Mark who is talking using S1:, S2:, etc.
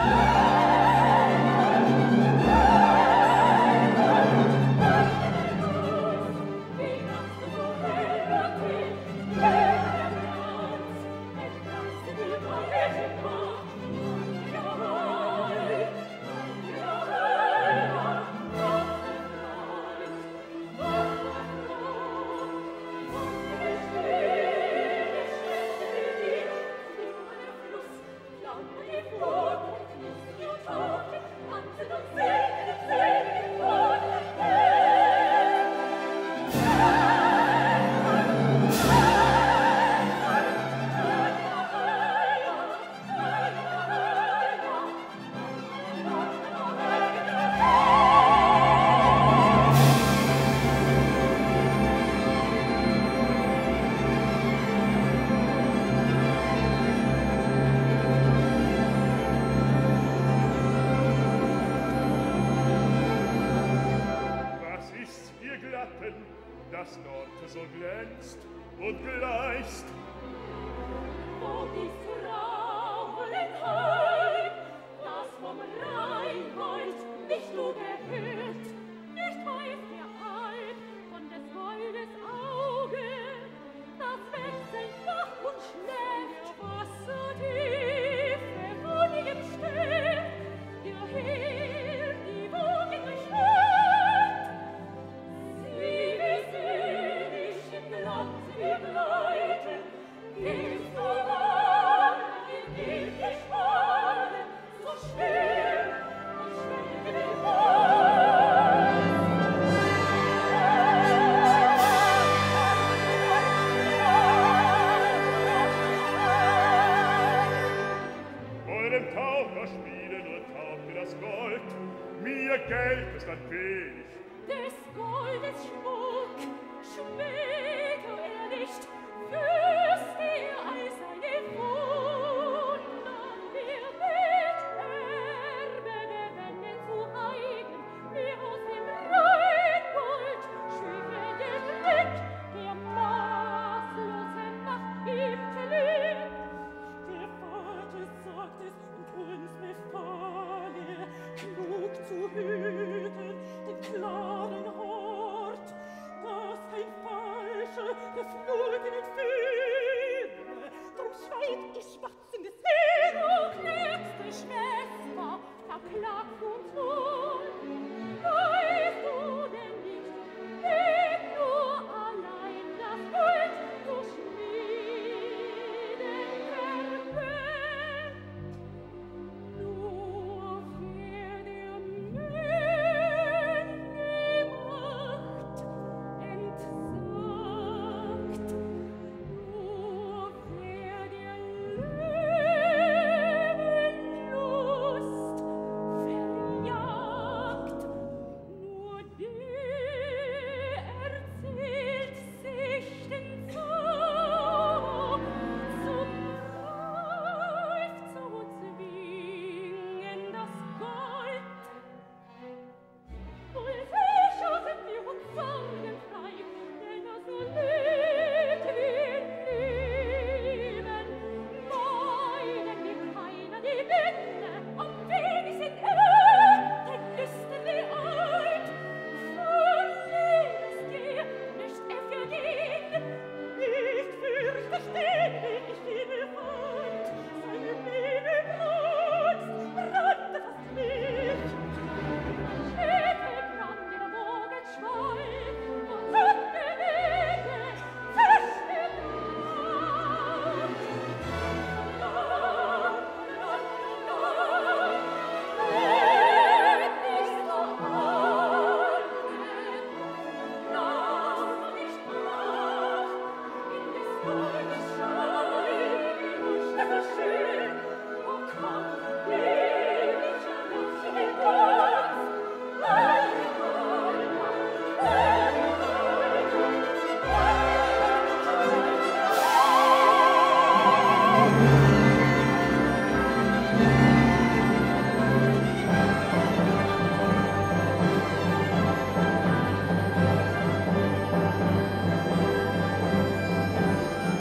S1: Yeah.
S2: das Gott so glänzt und gleicht.
S1: Wo die Frauen
S2: statt König.
S1: Des Goldes Schmuck schmähte er nicht, für Schwester, verklagt uns hoch.